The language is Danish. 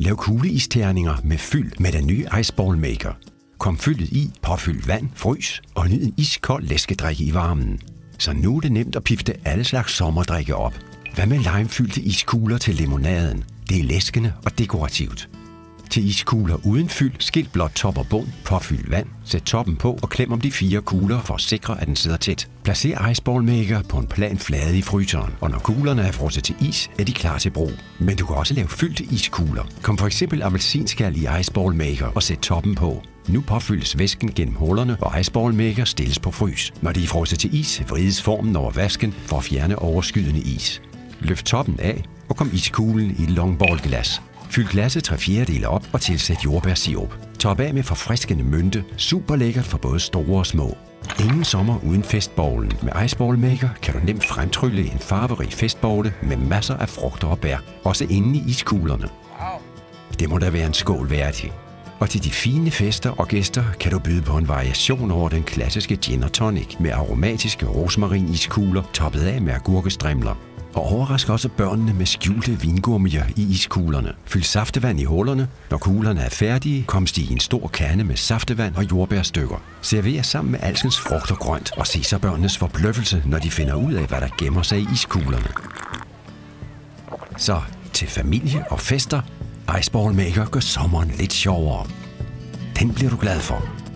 Lav kugleisterninger med fyld med den nye Iceball Maker. Kom fyldet i, påfyld vand, frys og nyd en iskold læskedrik i varmen. Så nu er det nemt at pifte alle slags sommerdrikke op. Hvad med limefyldte iskugler til limonaden? Det er læskende og dekorativt. Til iskugler uden fyld, skil blot top og bund, påfyld vand, sæt toppen på og klem om de fire kugler for at sikre, at den sidder tæt. Placer Iceball Maker på en plan flade i fryseren, og når kuglerne er frosset til is, er de klar til brug. Men du kan også lave fyldte iskugler. Kom for eksempel appelsinskal i Iceball Maker og sæt toppen på. Nu påfyldes væsken gennem hullerne, og Iceball Maker stilles på frys. Når de er frosset til is, vrides formen over vasken for at fjerne overskydende is. Løft toppen af, og kom iskuglen i et longballglas. Fyld glasset 3 fjerdedele op og tilsæt jordbærsirup. Top af med forfriskende mynte. Super lækkert for både store og små. Ingen sommer uden festbowlen. Med Iceball Maker kan du nemt fremtrylle en farverig festbowle med masser af frugter og bær. Også inde i iskuglerne. Det må da være en skål værdig. Og til de fine fester og gæster kan du byde på en variation over den klassiske gin og tonic med aromatiske rosmarin-iskugler toppet af med agurkestrimler. Og overrasker også børnene med skjulte vingummier i iskuglerne. Fyld saftevand i hullerne. Når kuglerne er færdige, komst de i en stor kande med saftevand og jordbærstykker. Server sammen med alskens frugt og grønt, og se så børnenes forbløffelse, når de finder ud af, hvad der gemmer sig i iskuglerne. Så til familie og fester, Iceball Maker gør sommeren lidt sjovere. Den bliver du glad for.